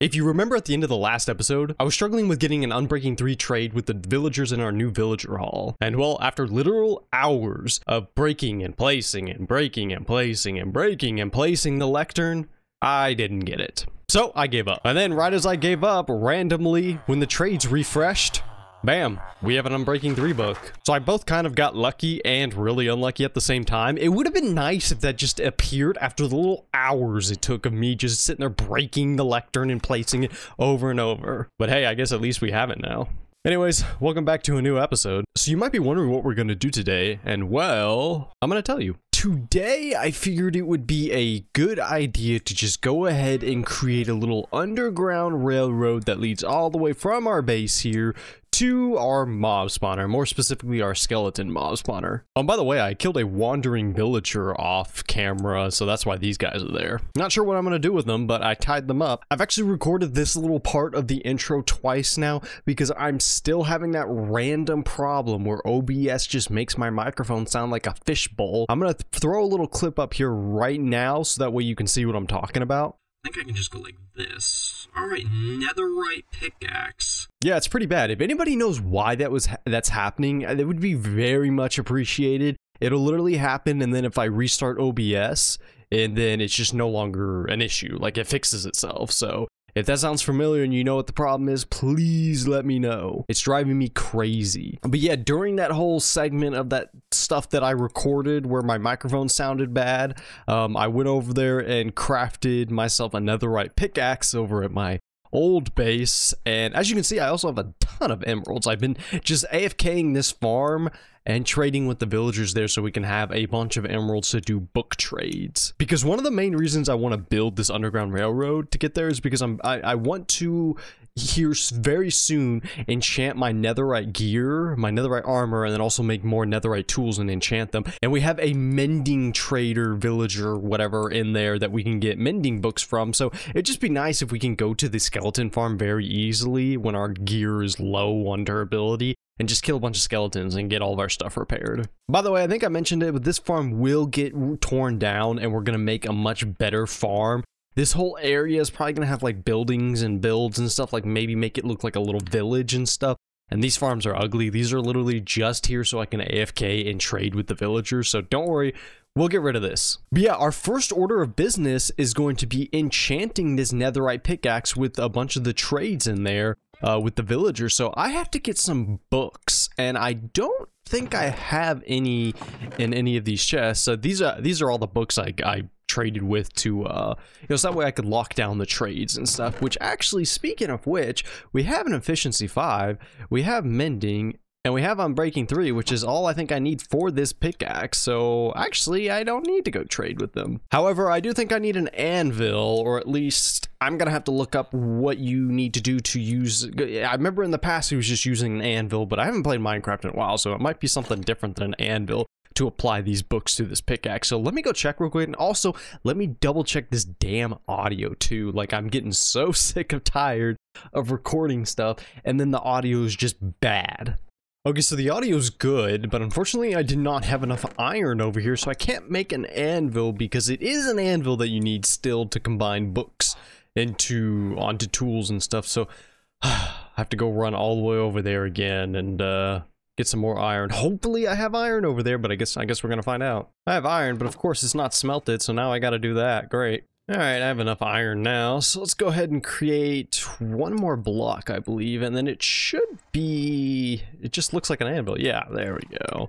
If you remember at the end of the last episode, I was struggling with getting an Unbreaking 3 trade with the villagers in our new villager hall. And well, after literal hours of breaking and placing and breaking and placing and breaking and placing the lectern, I didn't get it. So I gave up. And then right as I gave up, randomly, when the trades refreshed, Bam, we have an Unbreaking 3 book. So I both kind of got lucky and really unlucky at the same time. It would have been nice if that just appeared after the little hours it took of me just sitting there breaking the lectern and placing it over and over. But hey, I guess at least we have it now. Anyways, welcome back to a new episode. So you might be wondering what we're going to do today, and well, I'm going to tell you. Today, I figured it would be a good idea to just go ahead and create a little underground railroad that leads all the way from our base here to our mob spawner, more specifically our skeleton mob spawner. Oh, by the way, I killed a wandering villager off camera, so that's why these guys are there. Not sure what I'm going to do with them, but I tied them up. I've actually recorded this little part of the intro twice now because I'm still having that random problem where OBS just makes my microphone sound like a fishbowl. I'm going to throw a little clip up here right now so that way you can see what I'm talking about. I think I can just go like this. Alright, netherite pickaxe. Yeah, it's pretty bad. If anybody knows why that was ha that's happening, uh, that would be very much appreciated. It'll literally happen, and then if I restart OBS, and then it's just no longer an issue. Like, it fixes itself. So, if that sounds familiar and you know what the problem is, please let me know. It's driving me crazy. But yeah, during that whole segment of that stuff that I recorded where my microphone sounded bad, um, I went over there and crafted myself a netherite pickaxe over at my old base and as you can see I also have a ton of emeralds I've been just AFKing this farm and trading with the villagers there so we can have a bunch of emeralds to do book trades. Because one of the main reasons I want to build this underground railroad to get there is because I'm I, I want to here very soon enchant my netherite gear, my netherite armor, and then also make more netherite tools and enchant them. And we have a mending trader, villager, whatever in there that we can get mending books from. So it'd just be nice if we can go to the skeleton farm very easily when our gear is low on durability and just kill a bunch of skeletons and get all of our stuff repaired. By the way, I think I mentioned it, but this farm will get torn down and we're going to make a much better farm. This whole area is probably going to have like buildings and builds and stuff, like maybe make it look like a little village and stuff. And these farms are ugly. These are literally just here so I can AFK and trade with the villagers. So don't worry, we'll get rid of this. But yeah, our first order of business is going to be enchanting this netherite pickaxe with a bunch of the trades in there uh, with the villagers. So I have to get some books, and I don't think I have any in any of these chests. So these are these are all the books I, I traded with to uh you know so that way I could lock down the trades and stuff which actually speaking of which we have an efficiency 5 we have mending and we have Unbreaking 3, which is all I think I need for this pickaxe, so actually I don't need to go trade with them. However, I do think I need an anvil, or at least I'm gonna have to look up what you need to do to use... I remember in the past he was just using an anvil, but I haven't played Minecraft in a while, so it might be something different than an anvil to apply these books to this pickaxe. So let me go check real quick. And also, let me double check this damn audio too. Like, I'm getting so sick of tired of recording stuff, and then the audio is just bad. Okay, so the audio is good, but unfortunately I did not have enough iron over here, so I can't make an anvil because it is an anvil that you need still to combine books into onto tools and stuff. So I have to go run all the way over there again and uh, get some more iron. Hopefully I have iron over there, but I guess I guess we're gonna find out. I have iron, but of course it's not smelted, so now I gotta do that. Great. Alright, I have enough iron now, so let's go ahead and create one more block, I believe, and then it should be... It just looks like an anvil. Yeah, there we go.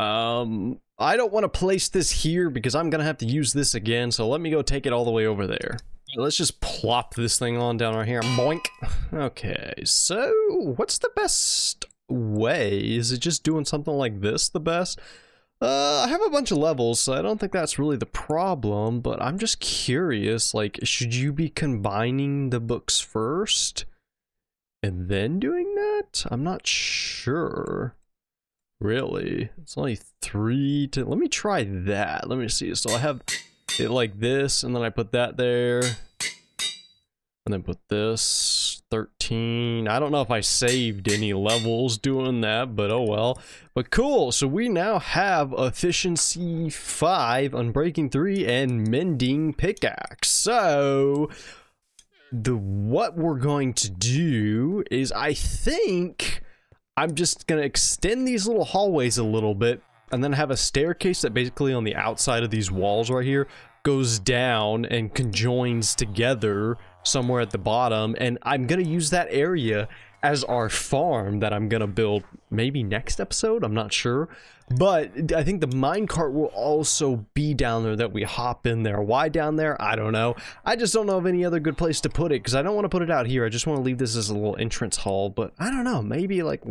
Um, I don't want to place this here because I'm going to have to use this again, so let me go take it all the way over there. Let's just plop this thing on down right here. Boink. Okay, so what's the best way? Is it just doing something like this the best? Uh, I have a bunch of levels, so I don't think that's really the problem, but I'm just curious, like, should you be combining the books first and then doing that? I'm not sure. Really? It's only three to, let me try that. Let me see. So I have it like this, and then I put that there, and then put this 13 i don't know if i saved any levels doing that but oh well. But cool. So we now have efficiency 5 unbreaking 3 and mending pickaxe. So the what we're going to do is I think I'm just gonna extend these little hallways a little bit and then have a staircase that basically on the outside of these walls right here goes down and conjoins together somewhere at the bottom and I'm gonna use that area as our farm that I'm gonna build maybe next episode I'm not sure. But I think the minecart will also be down there that we hop in there. Why down there? I don't know. I just don't know of any other good place to put it because I don't want to put it out here. I just want to leave this as a little entrance hall but I don't know. Maybe like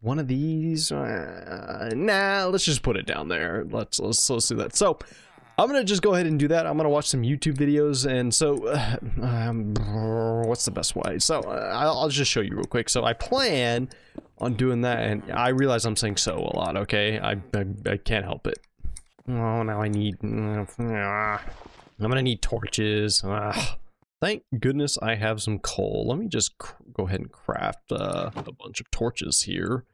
one of these uh, nah let's just put it down there. Let's let's let's do that. So I'm gonna just go ahead and do that. I'm gonna watch some YouTube videos, and so, um, what's the best way? So, uh, I'll, just show you real quick. So, I plan on doing that, and I realize I'm saying so a lot, okay? I, I, I can't help it. Oh, now I need, I'm gonna need torches. Thank goodness I have some coal. Let me just go ahead and craft uh, a bunch of torches here.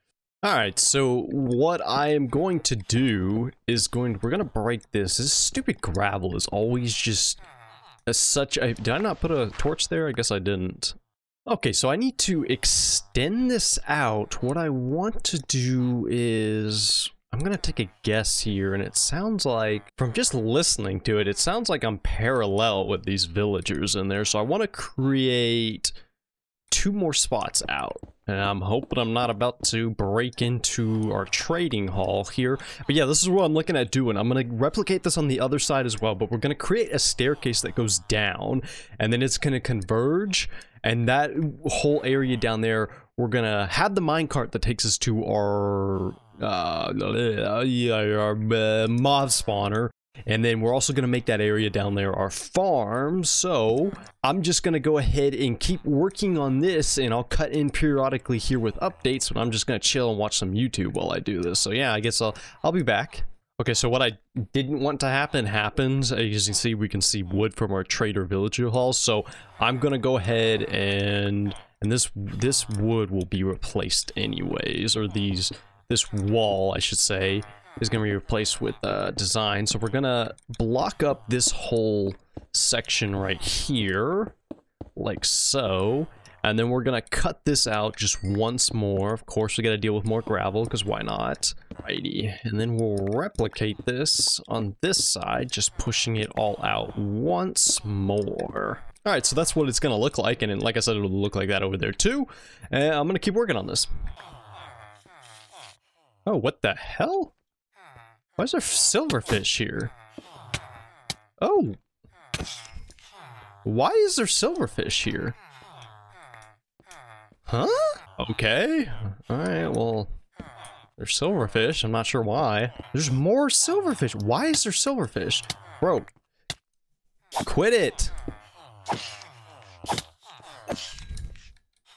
Alright, so what I am going to do is going, we're going to break this. This stupid gravel is always just a, such a, did I not put a torch there? I guess I didn't. Okay, so I need to extend this out. What I want to do is, I'm going to take a guess here, and it sounds like, from just listening to it, it sounds like I'm parallel with these villagers in there. So I want to create two more spots out. And I'm hoping I'm not about to break into our trading hall here. But yeah, this is what I'm looking at doing. I'm going to replicate this on the other side as well. But we're going to create a staircase that goes down. And then it's going to converge. And that whole area down there, we're going to have the minecart that takes us to our, uh, our uh, mob spawner. And then we're also going to make that area down there our farm. So I'm just going to go ahead and keep working on this and I'll cut in periodically here with updates. But I'm just going to chill and watch some YouTube while I do this. So yeah, I guess I'll, I'll be back. Okay, so what I didn't want to happen happens. As you can see, we can see wood from our trader villager hall. So I'm going to go ahead and... And this this wood will be replaced anyways. Or these... This wall, I should say is going to be replaced with uh, design. So we're going to block up this whole section right here, like so. And then we're going to cut this out just once more. Of course, we got to deal with more gravel, because why not? Righty. And then we'll replicate this on this side, just pushing it all out once more. All right, so that's what it's going to look like. And like I said, it'll look like that over there too. And I'm going to keep working on this. Oh, what the hell? Why is there silverfish here? Oh. Why is there silverfish here? Huh? Okay. Alright, well... There's silverfish. I'm not sure why. There's more silverfish. Why is there silverfish? Bro. Quit it.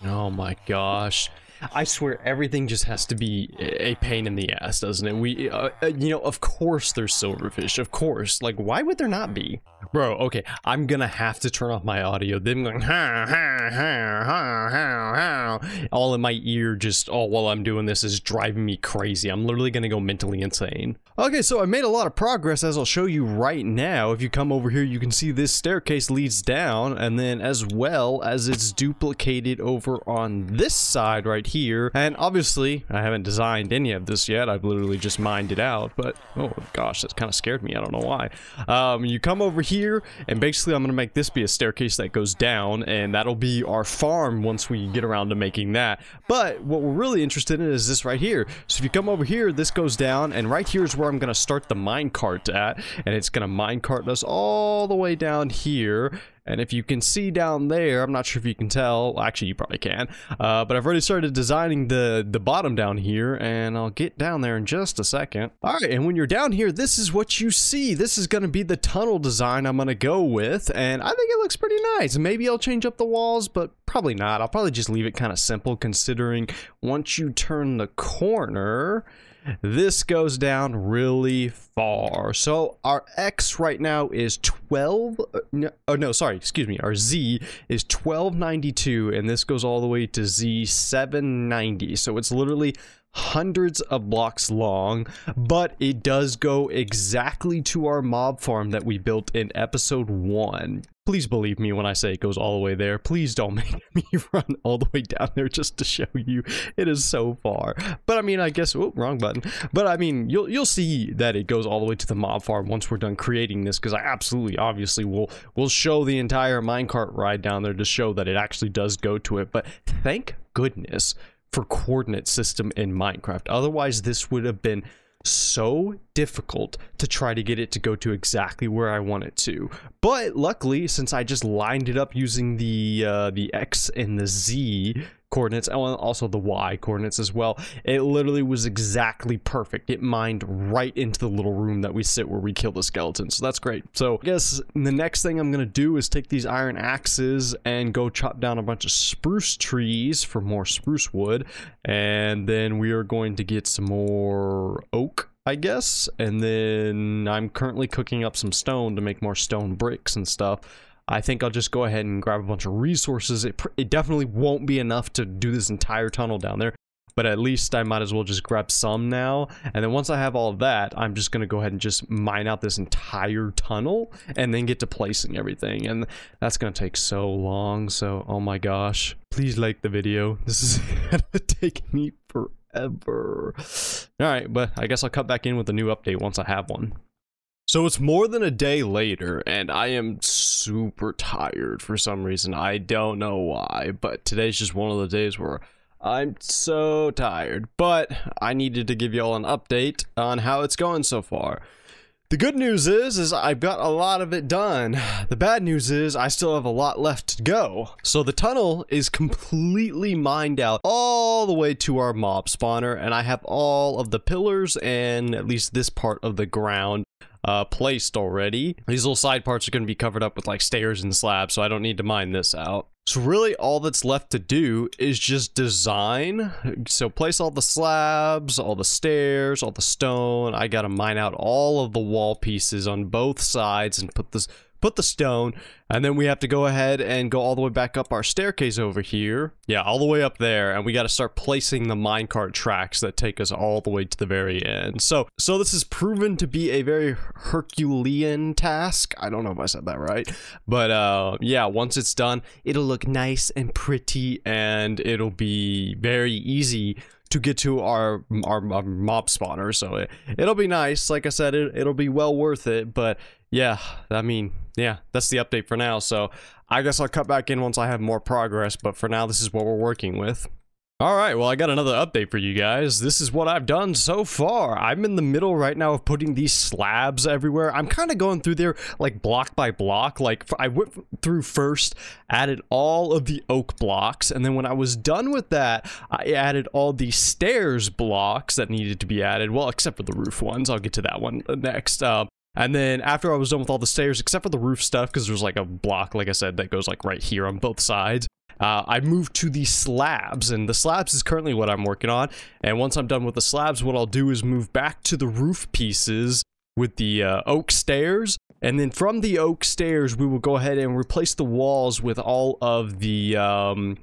Oh my gosh. I swear everything just has to be a pain in the ass, doesn't it? We, uh, uh, you know, of course there's silverfish, of course. Like, why would there not be? Bro, okay, I'm gonna have to turn off my audio. Then going, ha, ha, ha, ha, ha, ha, all in my ear just, all while I'm doing this is driving me crazy. I'm literally gonna go mentally insane. Okay, so I made a lot of progress as I'll show you right now. If you come over here, you can see this staircase leads down, and then as well as it's duplicated over on this side right here. And obviously, I haven't designed any of this yet. I've literally just mined it out, but oh gosh, that kind of scared me. I don't know why. Um, you come over here, and basically I'm going to make this be a staircase that goes down, and that'll be our farm once we get around to making that. But what we're really interested in is this right here. So if you come over here, this goes down, and right here is where I'm going to start the minecart at, and it's going to minecart us all the way down here, and if you can see down there, I'm not sure if you can tell. Actually, you probably can. Uh, but I've already started designing the, the bottom down here, and I'll get down there in just a second. All right, and when you're down here, this is what you see. This is going to be the tunnel design I'm going to go with, and I think it looks pretty nice. Maybe I'll change up the walls, but probably not. I'll probably just leave it kind of simple, considering once you turn the corner this goes down really far. So our X right now is 12, uh, no, oh no, sorry, excuse me, our Z is 1292 and this goes all the way to Z 790. So it's literally hundreds of blocks long, but it does go exactly to our mob farm that we built in episode 1. Please believe me when I say it goes all the way there. Please don't make me run all the way down there just to show you. It is so far. But I mean, I guess, oh, wrong button. But I mean, you'll you'll see that it goes all the way to the mob farm once we're done creating this because I absolutely, obviously, will will show the entire minecart ride down there to show that it actually does go to it. But thank goodness for coordinate system in Minecraft. Otherwise, this would have been so difficult to try to get it to go to exactly where I want it to. But luckily, since I just lined it up using the uh, the X and the Z coordinates and also the y coordinates as well. It literally was exactly perfect. It mined right into the little room that we sit where we kill the skeletons so that's great. So i guess the next thing i'm gonna do is take these iron axes and go chop down a bunch of spruce trees for more spruce wood. And then we are going to get some more oak I guess, and then I'm currently cooking up some stone to make more stone bricks and stuff. I think I'll just go ahead and grab a bunch of resources. It, it definitely won't be enough to do this entire tunnel down there, but at least I might as well just grab some now. And then once I have all that, I'm just going to go ahead and just mine out this entire tunnel and then get to placing everything. And that's going to take so long. So, oh my gosh, please like the video. This is going to take me forever. All right, but I guess I'll cut back in with a new update once I have one. So it's more than a day later, and I am super tired for some reason. I don't know why, but today's just one of the days where I'm so tired. But I needed to give y'all an update on how it's going so far. The good news is, is I've got a lot of it done. The bad news is I still have a lot left to go. So the tunnel is completely mined out all the way to our mob spawner, and I have all of the pillars and at least this part of the ground uh, placed already. These little side parts are going to be covered up with like stairs and slabs, so I don't need to mine this out. So really all that's left to do is just design. So place all the slabs, all the stairs, all the stone. I got to mine out all of the wall pieces on both sides and put this put the stone, and then we have to go ahead and go all the way back up our staircase over here. Yeah, all the way up there, and we got to start placing the minecart tracks that take us all the way to the very end. So, so this is proven to be a very Herculean task. I don't know if I said that right, but uh, yeah, once it's done, it'll look nice and pretty, and it'll be very easy to get to our our, our mob spawner. So it, it'll be nice. Like I said, it, it'll be well worth it. But yeah, I mean, yeah, that's the update for now. So I guess I'll cut back in once I have more progress. But for now, this is what we're working with. All right, well, I got another update for you guys. This is what I've done so far. I'm in the middle right now of putting these slabs everywhere. I'm kind of going through there like block by block. Like I went through first, added all of the oak blocks, and then when I was done with that, I added all the stairs blocks that needed to be added. Well, except for the roof ones. I'll get to that one next. Uh, and then after I was done with all the stairs, except for the roof stuff, because there's like a block, like I said, that goes like right here on both sides, uh, I moved to the slabs, and the slabs is currently what I'm working on. And once I'm done with the slabs, what I'll do is move back to the roof pieces with the uh, oak stairs. And then from the oak stairs, we will go ahead and replace the walls with all of the... Um,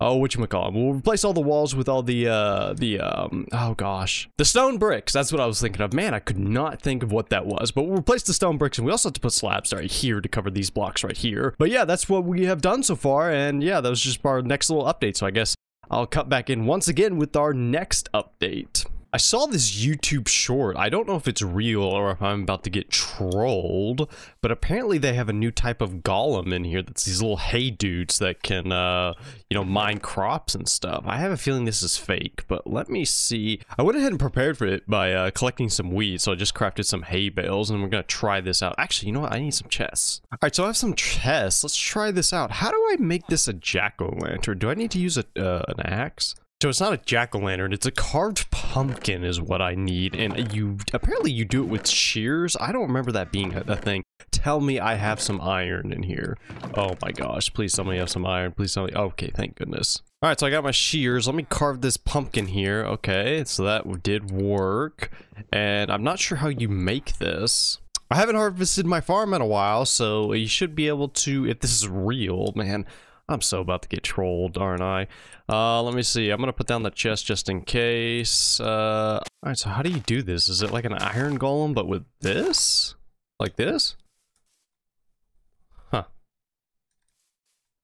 oh, what you call? We'll replace all the walls with all the, uh, the, um, oh gosh, the stone bricks. That's what I was thinking of. Man, I could not think of what that was, but we'll replace the stone bricks and we also have to put slabs right here to cover these blocks right here. But yeah, that's what we have done so far. And yeah, that was just our next little update. So I guess I'll cut back in once again with our next update. I saw this YouTube short. I don't know if it's real or if I'm about to get trolled, but apparently they have a new type of golem in here that's these little hay dudes that can, uh, you know, mine crops and stuff. I have a feeling this is fake, but let me see. I went ahead and prepared for it by uh, collecting some wheat, so I just crafted some hay bales, and we're going to try this out. Actually, you know what? I need some chests. All right, so I have some chests. Let's try this out. How do I make this a jack-o'-lantern? Do I need to use a, uh, an axe? So it's not a jack-o'-lantern, it's a carved pumpkin is what I need. And you, apparently you do it with shears. I don't remember that being a, a thing. Tell me I have some iron in here. Oh my gosh, please tell me have some iron. Please tell me, okay, thank goodness. All right, so I got my shears. Let me carve this pumpkin here. Okay, so that did work. And I'm not sure how you make this. I haven't harvested my farm in a while, so you should be able to, if this is real, man, I'm so about to get trolled, aren't I? Uh, let me see. I'm gonna put down the chest just in case. Uh, alright, so how do you do this? Is it like an iron golem, but with this? Like this? Huh.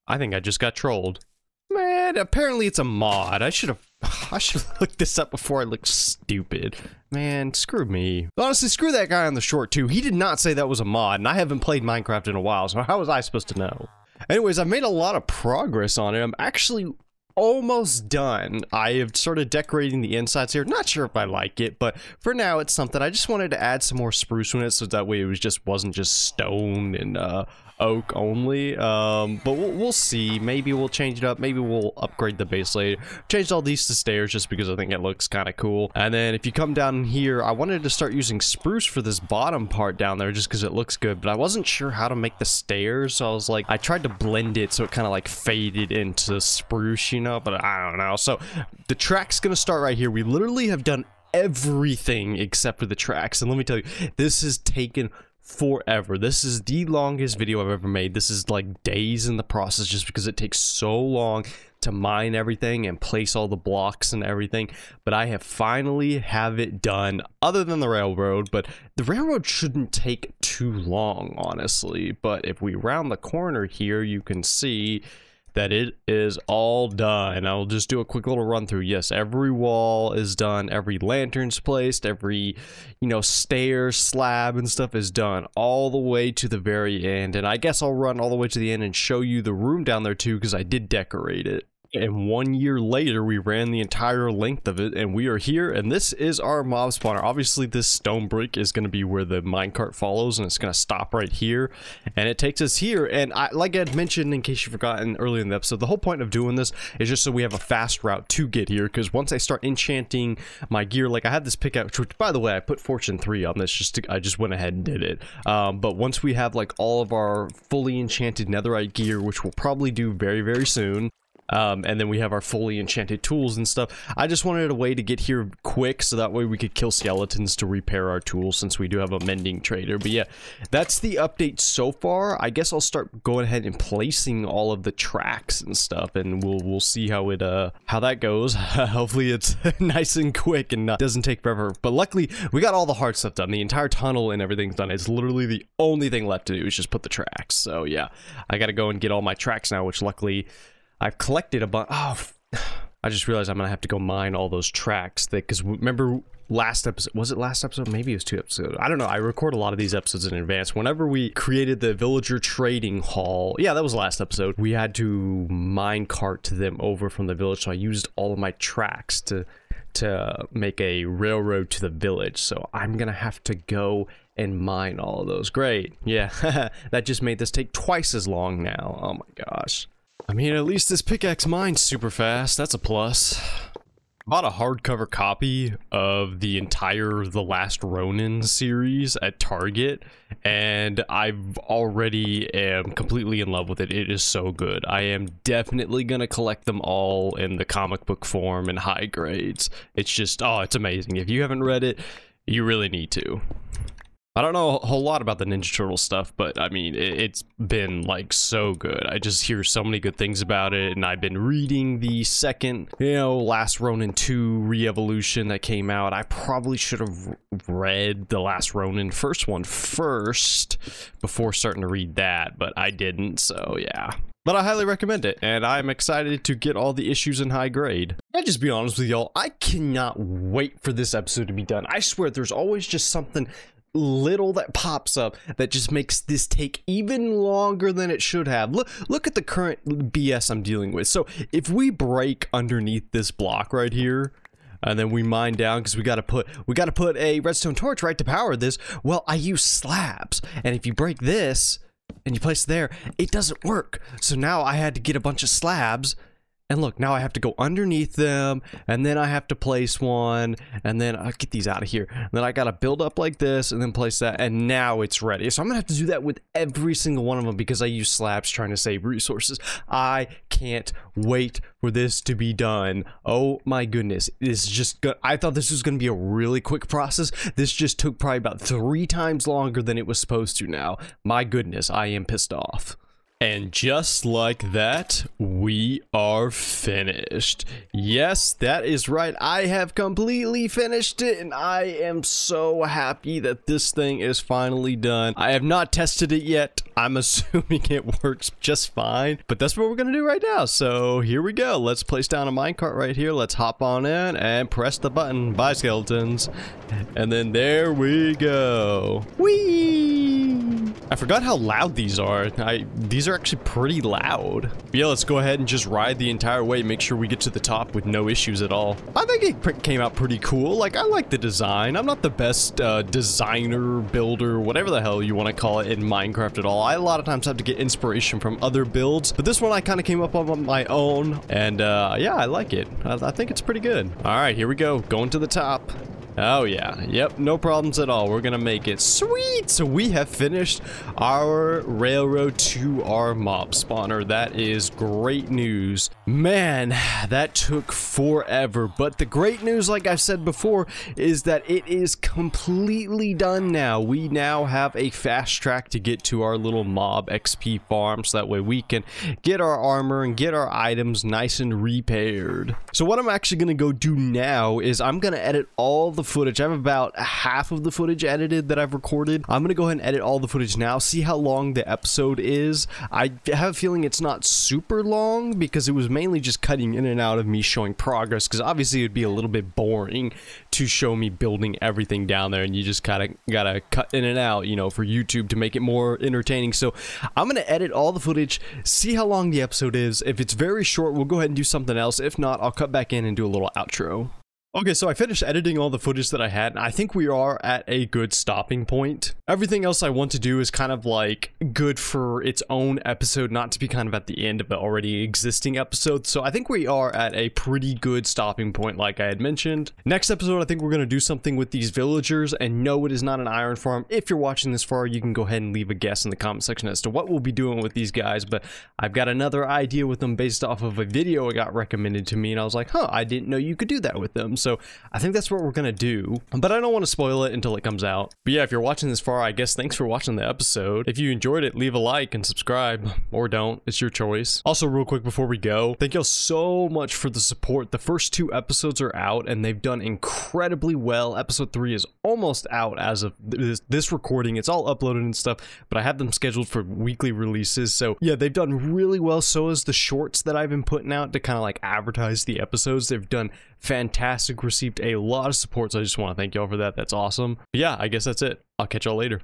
I think I just got trolled. Man, apparently it's a mod. I should have I should have looked this up before I looked stupid. Man, screw me. Honestly, screw that guy on the short too. He did not say that was a mod, and I haven't played Minecraft in a while, so how was I supposed to know? Anyways, I've made a lot of progress on it. I'm actually almost done. I have started decorating the insides here. Not sure if I like it, but for now it's something. I just wanted to add some more spruce in it so that way it was just wasn't just stone and uh, oak only. Um, but we'll, we'll, see. Maybe we'll change it up. Maybe we'll upgrade the base later. Changed all these to stairs just because I think it looks kind of cool. And then if you come down here, I wanted to start using spruce for this bottom part down there just because it looks good. But I wasn't sure how to make the stairs. So I was like, I tried to blend it so it kind of like faded into spruce, you know, but I don't know. So the track's going to start right here. We literally have done everything except for the tracks. And let me tell you, this has taken forever. This is the longest video I've ever made. This is like days in the process just because it takes so long to mine everything and place all the blocks and everything. But I have finally have it done other than the railroad, but the railroad shouldn't take too long, honestly. But if we round the corner here, you can see that it is all done. I'll just do a quick little run through. Yes, every wall is done, every lantern's placed, every, you know, stair, slab, and stuff is done all the way to the very end. And I guess I'll run all the way to the end and show you the room down there too, because I did decorate it and one year later we ran the entire length of it and we are here and this is our mob spawner. Obviously this stone brick is going to be where the minecart follows and it's going to stop right here and it takes us here and I, like i had mentioned in case you've forgotten earlier in the episode the whole point of doing this is just so we have a fast route to get here because once i start enchanting my gear like i had this pickaxe which by the way i put fortune 3 on this just to, i just went ahead and did it um, but once we have like all of our fully enchanted netherite gear which we'll probably do very very soon um, and then we have our fully enchanted tools and stuff. I just wanted a way to get here quick so that way we could kill skeletons to repair our tools since we do have a mending trader. But yeah, that's the update so far. I guess I'll start going ahead and placing all of the tracks and stuff and we'll we'll see how it uh how that goes. Hopefully it's nice and quick and uh, doesn't take forever. But luckily we got all the hard stuff done. The entire tunnel and everything's done. It's literally the only thing left to do is just put the tracks. So yeah, I got to go and get all my tracks now, which luckily I've collected a bunch. Oh, I just realized I'm gonna have to go mine all those tracks. That because remember last episode was it last episode? Maybe it was two episodes. I don't know. I record a lot of these episodes in advance. Whenever we created the villager trading hall, yeah, that was last episode. We had to mine cart to them over from the village, so I used all of my tracks to to make a railroad to the village. So I'm gonna have to go and mine all of those. Great. Yeah, that just made this take twice as long now. Oh my gosh. I mean, at least this pickaxe mines super fast. That's a plus. Bought a hardcover copy of the entire The Last Ronin series at Target, and I've already am completely in love with it. It is so good. I am definitely gonna collect them all in the comic book form and high grades. It's just, oh, it's amazing. If you haven't read it, you really need to. I don't know a whole lot about the Ninja Turtle stuff, but I mean, it, has been like so good. I just hear so many good things about it, and I've been reading the second, you know, Last Ronin 2 Re-Evolution that came out. I probably should have read the Last Ronin first one first before starting to read that, but I didn't, so yeah. But I highly recommend it, and I'm excited to get all the issues in high grade. I just be honest with y'all, I cannot wait for this episode to be done. I swear there's always just something little that pops up that just makes this take even longer than it should have. Look look at the current BS I'm dealing with. So if we break underneath this block right here, and then we mine down because we got to put we got to put a redstone torch right to power this. Well, I use slabs, and if you break this and you place there, it doesn't work. So now I had to get a bunch of slabs and look, now I have to go underneath them, and then I have to place one, and then I get these out of here. And then I gotta build up like this, and then place that, and now it's ready. So I'm gonna have to do that with every single one of them because I use slabs trying to save resources. I can't wait for this to be done. Oh my goodness, this is just. I thought this was gonna be a really quick process. This just took probably about three times longer than it was supposed to. Now, my goodness, I am pissed off. And just like that, we are finished. Yes, that is right. I have completely finished it, and I am so happy that this thing is finally done. I have not tested it yet. I'm assuming it works just fine, but that's what we're going to do right now. So here we go. Let's place down a minecart right here. Let's hop on in and press the button. Bye, skeletons. And then there we go. Whee! I forgot how loud these are. I These are actually pretty loud. But yeah, let's go ahead and just ride the entire way. Make sure we get to the top with no issues at all. I think it came out pretty cool. Like, I like the design. I'm not the best uh, designer, builder, whatever the hell you want to call it in Minecraft at all. I a lot of times have to get inspiration from other builds. But this one I kind of came up on my own. And uh, yeah, I like it. I, I think it's pretty good. All right, here we go. Going to the top. Oh yeah, yep, no problems at all. We're gonna make it sweet. So we have finished our railroad to our mob spawner. That is great news. Man, that took forever. But the great news, like I've said before, is that it is completely done now. We now have a fast track to get to our little mob XP farm so that way we can get our armor and get our items nice and repaired. So what I'm actually gonna go do now is I'm gonna edit all the footage. I have about half of the footage edited that I've recorded. I'm going to go ahead and edit all the footage now, see how long the episode is. I have a feeling it's not super long because it was mainly just cutting in and out of me showing progress because obviously it would be a little bit boring to show me building everything down there and you just kind of got to cut in and out, you know, for YouTube to make it more entertaining. So I'm going to edit all the footage, see how long the episode is. If it's very short, we'll go ahead and do something else. If not, I'll cut back in and do a little outro. Okay, so I finished editing all the footage that I had, and I think we are at a good stopping point. Everything else I want to do is kind of like good for its own episode, not to be kind of at the end of an already existing episode. So I think we are at a pretty good stopping point, like I had mentioned. Next episode, I think we're going to do something with these villagers, and no, it is not an iron farm. If you're watching this far, you can go ahead and leave a guess in the comment section as to what we'll be doing with these guys, but I've got another idea with them based off of a video I got recommended to me, and I was like, huh, I didn't know you could do that with them. So I think that's what we're going to do, but I don't want to spoil it until it comes out. But yeah, if you're watching this far, I guess thanks for watching the episode. If you enjoyed it, leave a like and subscribe, or don't. It's your choice. Also, real quick before we go, thank y'all so much for the support. The first two episodes are out, and they've done incredibly well. Episode three is almost out as of this, this recording. It's all uploaded and stuff, but I have them scheduled for weekly releases. So yeah, they've done really well. So is the shorts that I've been putting out to kind of like advertise the episodes. They've done fantastic, received a lot of support. So I just want to thank y'all for that. That's awesome. But yeah, I guess that's it. I'll catch y'all later.